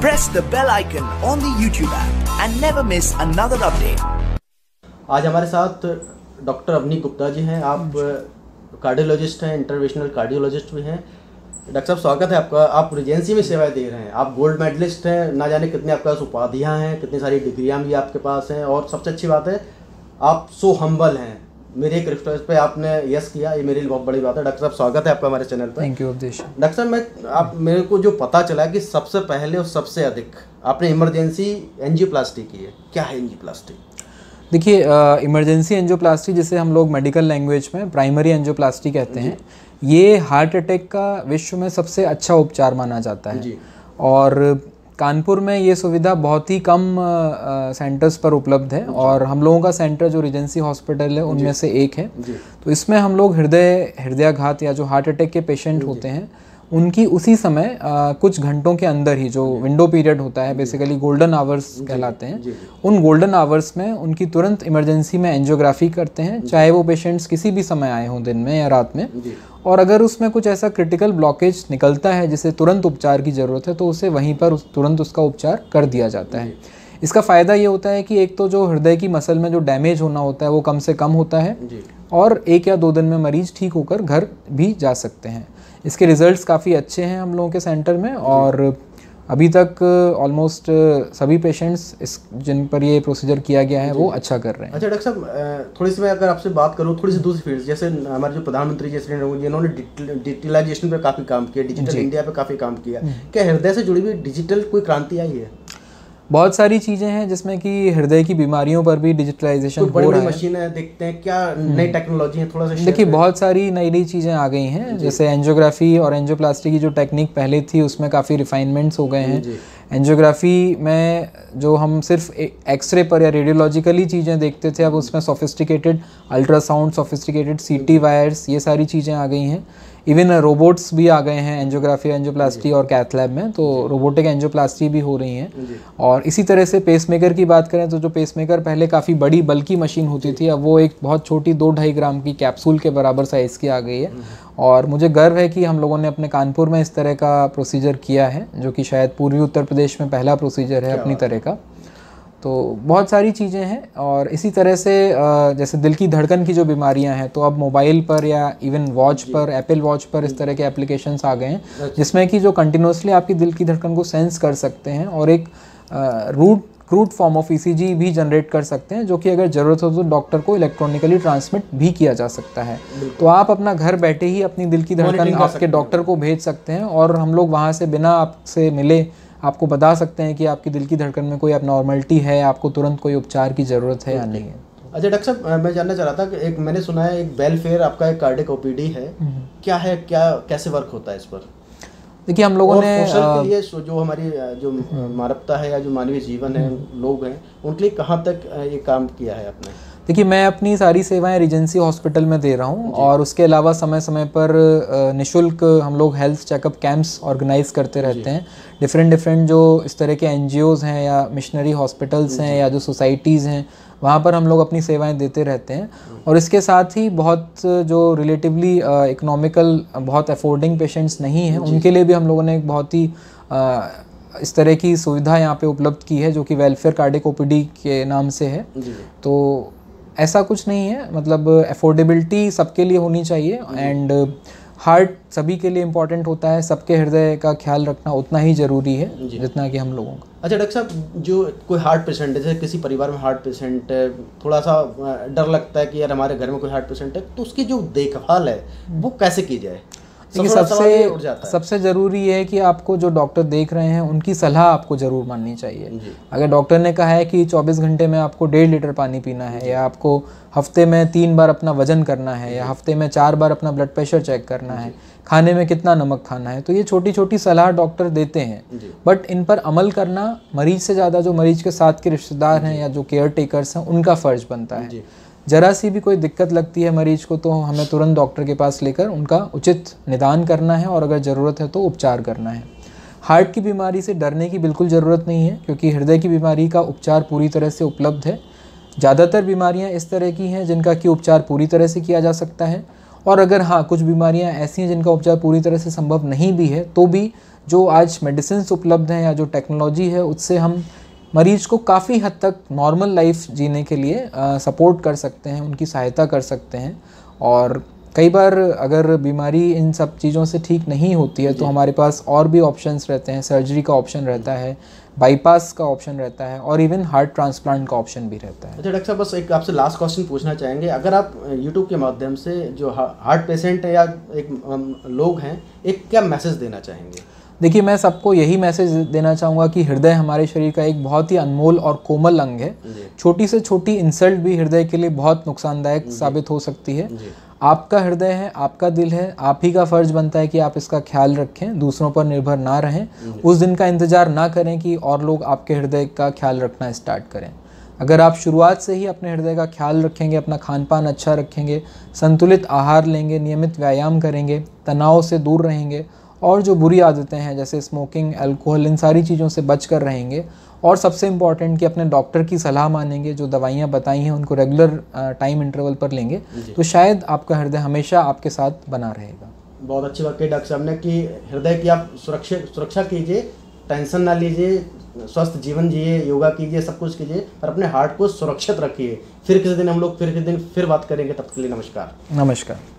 Press the bell icon on the YouTube app and never miss another update. आज हमारे साथ doctor Avani Gupta ji हैं। आप कार्डियोलॉजिस्ट हैं इंटरवेशनल कार्डियोलॉजिस्ट भी हैं। डॉक्टर साहब, स्वागत है आपका। आप रिजेंसी में सेवाएँ दे रहे हैं। आप गोल्ड मेडलिस्ट हैं। ना जाने कितने आपके पास उपाधियाँ हैं, कितनी सारी डिग्रियाँ भी आपके पास हैं। और सबसे अच्छी बात है, आप सो हम्बल हैं। मेरे एक रिक्वेस्ट पे आपने यस किया ये मेरे लिए बहुत बड़ी बात है। डॉक्टर साहब स्वागत है आपका हमारे चैनल पर थैंक यू उपदेश डॉक्टर साहब मैं आप मेरे को जो पता चला कि सबसे पहले और सबसे अधिक आपने इमरजेंसी एनजियोप्लास्टी की है क्या है एनजियोप्लास्टी देखिए इमरजेंसी एंजियोप्लास्टी जिसे हम लोग मेडिकल लैंग्वेज में प्राइमरी एंजियोप्लास्टी कहते हैं ये हार्ट अटैक का विश्व में सबसे अच्छा उपचार माना जाता है। जी। और कानपुर में ये सुविधा बहुत ही कम सेंटर्स पर उपलब्ध है और हम लोगों का सेंटर जो रिजेंसी हॉस्पिटल है उनमें से एक है। तो इसमें हम लोग हृदय हृदयाघात या जो हार्ट अटैक के पेशेंट होते हैं उनकी उसी समय आ, कुछ घंटों के अंदर ही जो विंडो पीरियड होता है बेसिकली गोल्डन आवर्स कहलाते हैं। उन गोल्डन आवर्स में उनकी तुरंत इमरजेंसी में एंजियोग्राफी करते हैं चाहे वो पेशेंट्स किसी भी समय आए हों दिन में या रात में। और अगर उसमें कुछ ऐसा क्रिटिकल ब्लॉकेज निकलता है जिसे तुरंत उपचार की ज़रूरत है तो उसे वहीं पर उस, तुरंत उसका उपचार कर दिया जाता है। इसका फ़ायदा ये होता है कि एक तो जो हृदय की मसल में जो डैमेज होना होता है वो कम से कम होता है और एक या दो दिन में मरीज़ ठीक होकर घर भी जा सकते हैं। इसके रिजल्ट्स काफ़ी अच्छे हैं हम लोगों के सेंटर में और अभी तक ऑलमोस्ट सभी पेशेंट्स इस जिन पर ये प्रोसीजर किया गया है वो अच्छा कर रहे हैं। अच्छा डॉक्टर साहब थोड़ी सी मैं अगर आपसे बात करूँ थोड़ी सी दूसरी फ़ील्ड जैसे हमारे जो प्रधानमंत्री जैसे जिन्होंने डिजिटलाइजेशन पर काफ़ी काम किया डिजिटल इंडिया पर काफ़ी काम किया क्या हृदय से जुड़ी हुई डिजिटल कोई क्रांति आई है? बहुत सारी चीज़ें हैं जिसमें कि हृदय की बीमारियों पर भी डिजिटलाइजेशन बड़ी हो रहा है। मशीनें देखते हैं क्या नई टेक्नोलॉजी है थोड़ा सा देखिए बहुत सारी नई नई चीज़ें आ गई हैं जैसे एंजियोग्राफी और एंजियोप्लास्टी की जो टेक्निक पहले थी उसमें काफ़ी रिफाइनमेंट्स हो गए हैं। एंजियोग्राफी में जो हम सिर्फ़ एक्सरे पर या रेडियोलॉजिकली चीज़ें देखते थे अब उसमें sophisticated ultrasound sophisticated CT wires ये सारी चीज़ें आ गई हैं। इवन रोबोट्स भी आ गए हैं एंजियोग्राफी एंजियोप्लास्टी और कैथ लैब में तो रोबोटिक एंजियोप्लास्टी भी हो रही हैं। और इसी तरह से पेसमेकर की बात करें तो जो पेसमेकर पहले काफ़ी बड़ी बल्कि मशीन होती थी अब वो एक बहुत छोटी दो ढाई ग्राम की कैप्सूल के बराबर साइज़ की आ गई है। और मुझे गर्व है कि हम लोगों ने अपने कानपुर में इस तरह का प्रोसीजर किया है जो कि शायद पूर्वी उत्तर प्रदेश में पहला प्रोसीजर है अपनी तरह का। तो बहुत सारी चीज़ें हैं और इसी तरह से जैसे दिल की धड़कन की जो बीमारियाँ हैं तो अब मोबाइल पर या इवन वॉच पर एप्पल वॉच पर इस तरह के एप्लीकेशंस आ गए हैं जिसमें कि जो कंटिन्यूसली आपकी दिल की धड़कन को सेंस कर सकते हैं और एक root crude form of ECG भी जनरेट कर सकते हैं जो कि अगर ज़रूरत हो तो डॉक्टर को इलेक्ट्रॉनिकली ट्रांसमिट भी किया जा सकता है। तो आप अपना घर बैठे ही अपनी दिल की धड़कन आपके डॉक्टर को भेज सकते हैं और हम लोग वहाँ से बिना आपसे मिले आपको बता सकते हैं कि आपकी दिल की धड़कन में कोई abnormality है आपको तुरंत कोई उपचार की ज़रूरत है या नहीं? है अच्छा डॉक्टर साहब मैं जानना चाह रहा था कि एक मैंने सुना है एक वेलफेयर आपका एक कार्डिक ओपीडी है। क्या है क्या कैसे वर्क होता है इस पर? देखिए हम लोगों ने के लिए जो हमारी जो मानवता है या जो मानवीय जीवन है लोग हैं उनके लिए कहाँ तक ये काम किया है आपने? देखिए मैं अपनी सारी सेवाएँ रिजेंसी हॉस्पिटल में दे रहा हूँ और उसके अलावा समय समय पर निशुल्क हम लोग हेल्थ चेकअप कैंप्स ऑर्गेनाइज करते रहते हैं। डिफरेंट डिफरेंट जो इस तरह के एन हैं या मिशनरी हॉस्पिटल्स हैं या जो सोसाइटीज़ हैं वहाँ पर हम लोग अपनी सेवाएँ देते रहते हैं। और इसके साथ ही बहुत जो रिलेटिवली इकोनॉमिकल बहुत अफोर्डिंग पेशेंट्स नहीं हैं उनके लिए भी हम लोगों ने एक बहुत ही इस तरह की सुविधा यहाँ पे उपलब्ध की है जो कि वेलफेयर कार्डिक ओपीडी के नाम से है। तो ऐसा कुछ नहीं है। मतलब अफोर्डेबिलिटी सबके लिए होनी चाहिए एंड हार्ट सभी के लिए इम्पोर्टेंट होता है। सबके हृदय का ख्याल रखना उतना ही ज़रूरी है जितना कि हम लोगों का। अच्छा डॉक्टर साहब जो कोई हार्ट पेशेंट है जैसे किसी परिवार में हार्ट पेशेंट है थोड़ा सा डर लगता है कि यार हमारे घर में कोई हार्ट पेशेंट है तो उसकी जो देखभाल है वो कैसे की जाए? देखिए सबसे ये सबसे सबसे ज़रूरी है कि आपको जो डॉक्टर देख रहे हैं उनकी सलाह आपको ज़रूर माननी चाहिए। अगर डॉक्टर ने कहा है कि 24 घंटे में आपको डेढ़ लीटर पानी पीना है या आपको हफ़्ते में तीन बार अपना वज़न करना है या हफ़्ते में चार बार अपना ब्लड प्रेशर चेक करना है खाने में कितना नमक खाना है तो ये छोटी छोटी सलाह डॉक्टर देते हैं। बट इन पर अमल करना मरीज़ से ज़्यादा जो मरीज़ के साथ के रिश्तेदार हैं या जो केयर टेकर्स हैं उनका फ़र्ज़ बनता है। जरा सी भी कोई दिक्कत लगती है मरीज़ को तो हमें तुरंत डॉक्टर के पास लेकर उनका उचित निदान करना है और अगर ज़रूरत है तो उपचार करना है। हार्ट की बीमारी से डरने की बिल्कुल ज़रूरत नहीं है, क्योंकि हृदय की बीमारी का उपचार पूरी तरह से उपलब्ध है। ज़्यादातर बीमारियाँ इस तरह की हैं जिनका कि उपचार पूरी तरह से किया जा सकता है, और अगर हाँ कुछ बीमारियाँ ऐसी हैं जिनका उपचार पूरी तरह से संभव नहीं भी है तो भी जो आज मेडिसिन उपलब्ध हैं या जो टेक्नोलॉजी है, उससे हम मरीज़ को काफ़ी हद तक नॉर्मल लाइफ जीने के लिए सपोर्ट कर सकते हैं उनकी सहायता कर सकते हैं। और कई बार अगर बीमारी इन सब चीज़ों से ठीक नहीं होती है तो हमारे पास और भी ऑप्शंस रहते हैं। सर्जरी का ऑप्शन रहता है बाईपास का ऑप्शन रहता है और इवन हार्ट ट्रांसप्लांट का ऑप्शन भी रहता है। अच्छा डॉक्टर साहब बस एक आपसे लास्ट क्वेश्चन पूछना चाहेंगे। अगर आप यूट्यूब के माध्यम से जो हार्ट पेशेंट है या एक लोग हैं एक क्या मैसेज देना चाहेंगे? देखिए मैं सबको यही मैसेज देना चाहूँगा कि हृदय हमारे शरीर का एक बहुत ही अनमोल और कोमल अंग है। छोटी से छोटी इंसल्ट भी हृदय के लिए बहुत नुकसानदायक साबित हो सकती है। आपका हृदय है आपका दिल है आप ही का फ़र्ज़ बनता है कि आप इसका ख्याल रखें दूसरों पर निर्भर ना रहें। उस दिन का इंतज़ार ना करें कि और लोग आपके हृदय का ख्याल रखना स्टार्ट करें। अगर आप शुरुआत से ही अपने हृदय का ख्याल रखेंगे अपना खान पान अच्छा रखेंगे संतुलित आहार लेंगे नियमित व्यायाम करेंगे तनाव से दूर रहेंगे और जो बुरी आदतें हैं जैसे स्मोकिंग अल्कोहल इन सारी चीज़ों से बच कर रहेंगे। और सबसे इंपॉर्टेंट कि अपने डॉक्टर की सलाह मानेंगे जो दवाइयाँ बताई हैं उनको रेगुलर टाइम इंटरवल पर लेंगे तो शायद आपका हृदय हमेशा आपके साथ बना रहेगा। बहुत अच्छी बात कही डॉक्टर साहब ने कि हृदय की आप सुरक्षा सुरक्षा कीजिए टेंशन ना लीजिए स्वस्थ जीवन जिए योगा कीजिए सब कुछ कीजिए और अपने हार्ट को सुरक्षित रखिए। फिर किसी दिन हम लोग फिर किसी दिन फिर बात करेंगे। तब के लिए नमस्कार। नमस्कार।